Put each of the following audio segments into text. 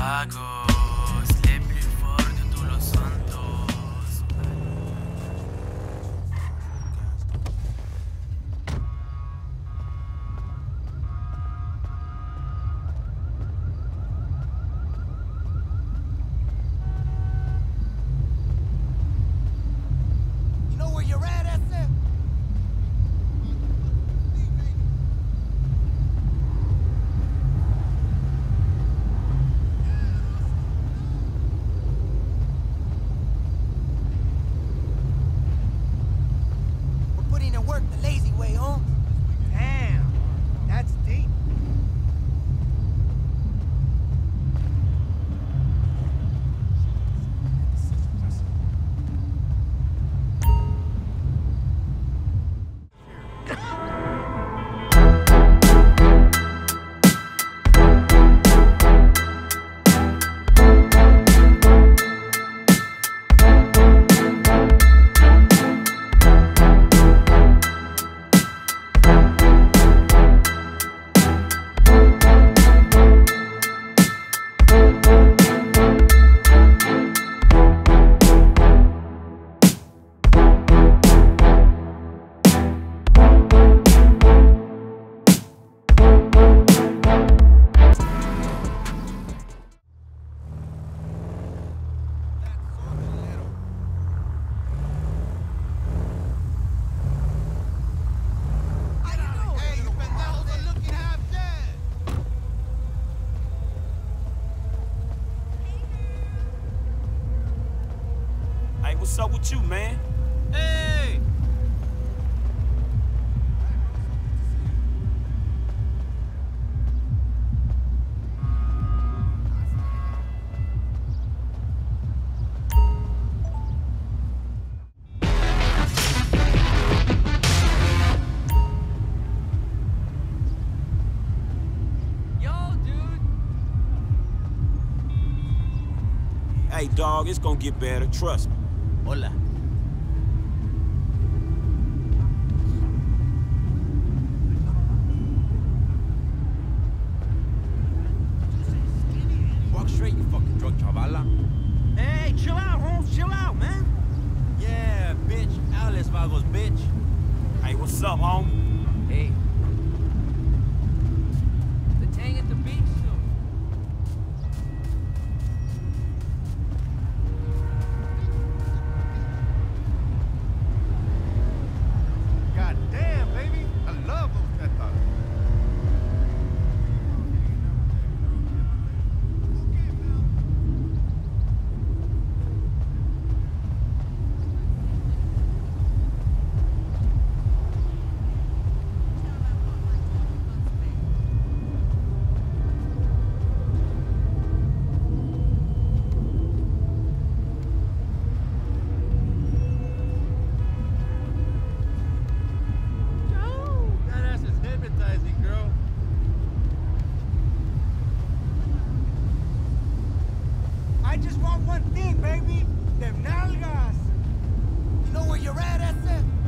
vagos, what's up with you, man? Hey! Yo, dude! Hey, dog, it's gonna get better. Trust me. Hola. Walk straight, you fucking drunk chavala. Hey, chill out, homes. Chill out, man. Yeah, bitch. Alice Vagos, bitch. Hey, what's up, homie? Just want one thing, baby. Them nalgas. You know where you're at, SF?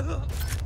Loaded.